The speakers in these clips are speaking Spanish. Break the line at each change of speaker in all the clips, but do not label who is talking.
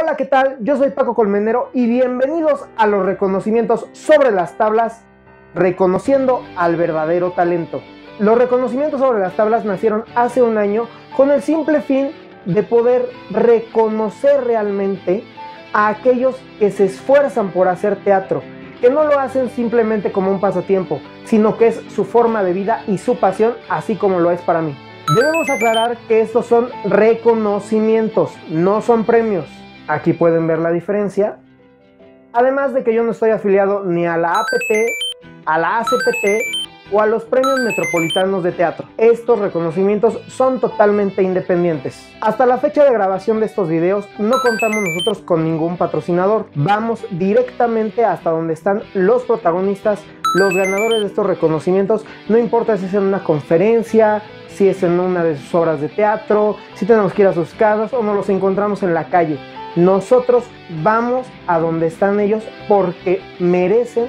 Hola, ¿qué tal? Yo soy Paco Colmenero y bienvenidos a los reconocimientos sobre las tablas, reconociendo al verdadero talento. Los reconocimientos sobre las tablas nacieron hace un año con el simple fin de poder reconocer realmente a aquellos que se esfuerzan por hacer teatro, que no lo hacen simplemente como un pasatiempo, sino que es su forma de vida y su pasión, así como lo es para mí. Debemos aclarar que estos son reconocimientos, no son premios. Aquí pueden ver la diferencia. Además de que yo no estoy afiliado ni a la APT, a la ACPT o a los premios metropolitanos de teatro. Estos reconocimientos son totalmente independientes. Hasta la fecha de grabación de estos videos no contamos nosotros con ningún patrocinador. Vamos directamente hasta donde están los protagonistas, los ganadores de estos reconocimientos. No importa si es en una conferencia, si es en una de sus obras de teatro, si tenemos que ir a sus casas o nos los encontramos en la calle. Nosotros vamos a donde están ellos porque merecen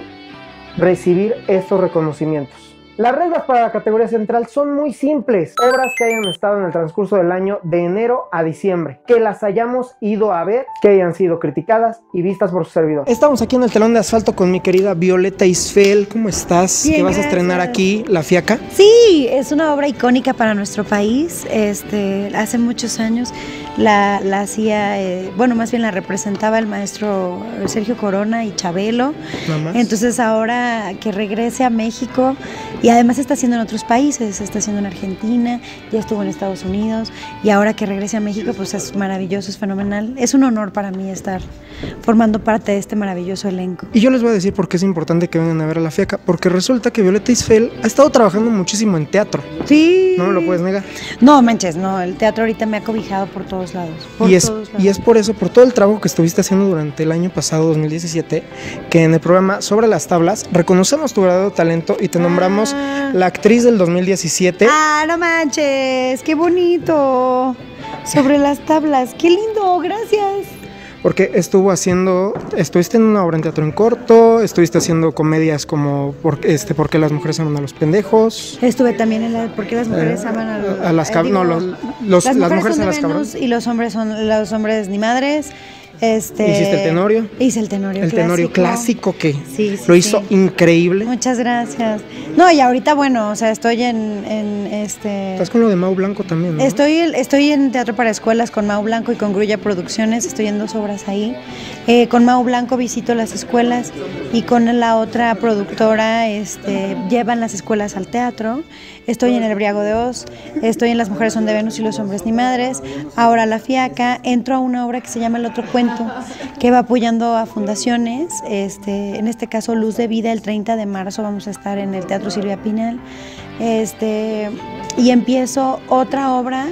recibir estos reconocimientos. Las reglas para la categoría central son muy simples. Obras que hayan estado en el transcurso del año de enero a diciembre, que las hayamos ido a ver, que hayan sido criticadas y vistas por su servidor. Estamos aquí en el telón de asfalto con mi querida Violeta Isfel. ¿Cómo estás?
Bien,
que vas a estrenar aquí La Fiaca.
Sí, es una obra icónica para nuestro país. Este, hace muchos años la, la hacía, eh, bueno, más bien la representaba el maestro Sergio Corona y Chabelo.
Nada más.
Entonces ahora que regrese a México y además se está haciendo en otros países, se está haciendo en Argentina, ya estuvo en Estados Unidos y ahora que regrese a México pues es maravilloso, es fenomenal. Es un honor para mí estar formando parte de este maravilloso elenco.
Y yo les voy a decir por qué es importante que vengan a ver a La Fiaca, porque resulta que Violeta Isfel ha estado trabajando muchísimo en teatro.
Sí.
No me lo puedes negar.
No manches, no, el teatro ahorita me ha cobijado por todos lados. Por
Y es,
todos lados.
y es por eso, por todo el trabajo que estuviste haciendo durante el año pasado, 2017, que en el programa Sobre las Tablas reconocemos tu verdadero talento y te nombramos. La actriz del 2017.
Ah, no manches, qué bonito. Sobre las tablas, qué lindo, gracias.
Porque estuvo haciendo, estuviste en una obra en teatro en corto, estuviste haciendo comedias como por, este, ¿Por qué las mujeres aman a los pendejos?
Estuve también en la ¿Por qué las mujeres
Eh,
aman a, los-
a las
eh, digo,
no, los- los- las mujeres
son
las
y los hombres son los hombres ni madres. Este,
¿Hiciste el tenorio?
Hice el tenorio
El tenorio clásico que
Sí, sí,
lo hizo
sí.
increíble.
Muchas gracias. No, y ahorita bueno, o sea, estoy en, en este
Estás con lo de Mau Blanco también, ¿no?
Estoy, estoy en Teatro para Escuelas con Mau Blanco y con Grulla Producciones, estoy en dos obras ahí. Eh, con Mau Blanco visito las escuelas y con la otra productora este, llevan las escuelas al teatro. Estoy en El Briago de Oz, estoy en Las Mujeres son de Venus y los Hombres ni Madres. Ahora La Fiaca, entro a una obra que se llama El Otro Cuento, que va apoyando a fundaciones. Este, en este caso, Luz de Vida, el 30 de marzo vamos a estar en el Teatro Silvia Pinal. Este, y empiezo otra obra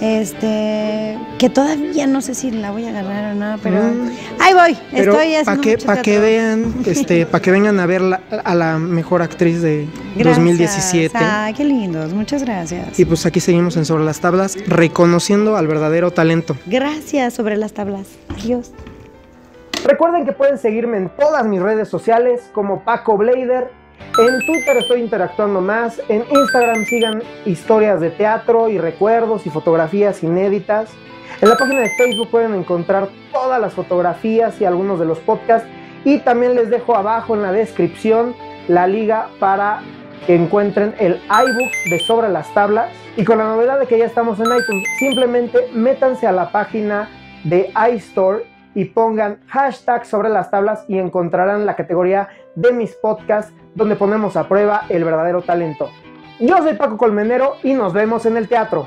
este que todavía no sé si la voy a ganar o no, pero
Mm.
ahí voy,
Pero
estoy haciendo
para que, pa' que vean, este, para que vengan a ver la- a la mejor actriz de
Gracias.
2017.
Ay, qué lindos, muchas gracias.
Y pues aquí seguimos en Sobre las Tablas, reconociendo al verdadero talento.
Gracias sobre las tablas. Adiós.
Recuerden que pueden seguirme en todas mis redes sociales como Paco Blader. En Twitter estoy interactuando más. En Instagram sigan historias de teatro y recuerdos y fotografías inéditas. En la página de Facebook pueden encontrar todas las fotografías y algunos de los podcasts. Y también les dejo abajo en la descripción la liga para que encuentren el iBook de Sobre las Tablas. Y con la novedad de que ya estamos en iTunes, simplemente métanse a la página de iStore y pongan hashtag sobre las tablas y encontrarán la categoría de mis podcasts donde ponemos a prueba el verdadero talento. Yo soy Paco Colmenero y nos vemos en el teatro.